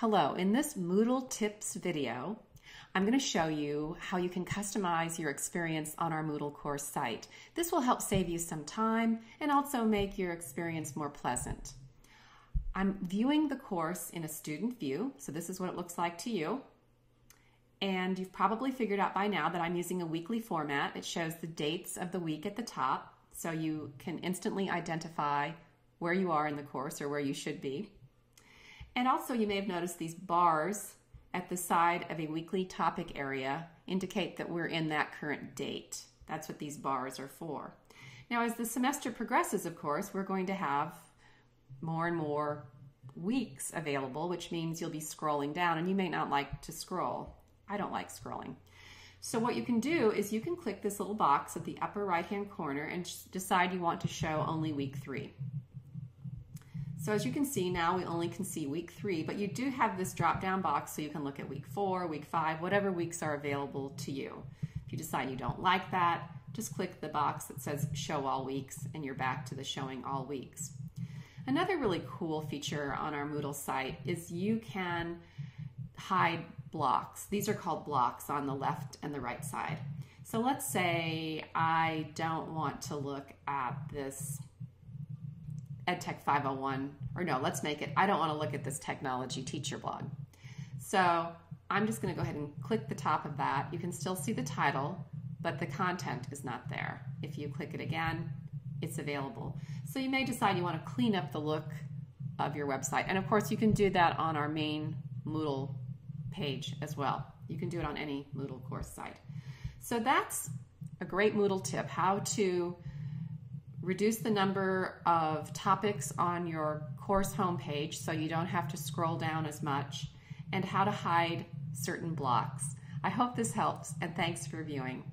Hello, in this Moodle tips video, I'm going to show you how you can customize your experience on our Moodle course site. This will help save you some time and also make your experience more pleasant. I'm viewing the course in a student view, so this is what it looks like to you. And you've probably figured out by now that I'm using a weekly format. It shows the dates of the week at the top, so you can instantly identify where you are in the course or where you should be. And also you may have noticed these bars at the side of a weekly topic area indicate that we're in that current date. That's what these bars are for. Now, as the semester progresses, of course, we're going to have more and more weeks available, which means you'll be scrolling down and you may not like to scroll. I don't like scrolling. So what you can do is you can click this little box at the upper right hand corner and decide you want to show only week three. So as you can see now, we only can see week three, but you do have this drop down box so you can look at week four, week five, whatever weeks are available to you. If you decide you don't like that, just click the box that says show all weeks and you're back to the showing all weeks. Another really cool feature on our Moodle site is you can hide blocks. These are called blocks on the left and the right side. So let's say I don't want to look at this EdTech 501, or no, let's make it, I don't want to look at this technology teacher blog. So I'm just going to go ahead and click the top of that. You can still see the title, but the content is not there. If you click it again, it's available. So you may decide you want to clean up the look of your website. And of course, you can do that on our main Moodle page as well. You can do it on any Moodle course site. So that's a great Moodle tip, how to reduce the number of topics on your course homepage so you don't have to scroll down as much, and how to hide certain blocks. I hope this helps, and thanks for viewing.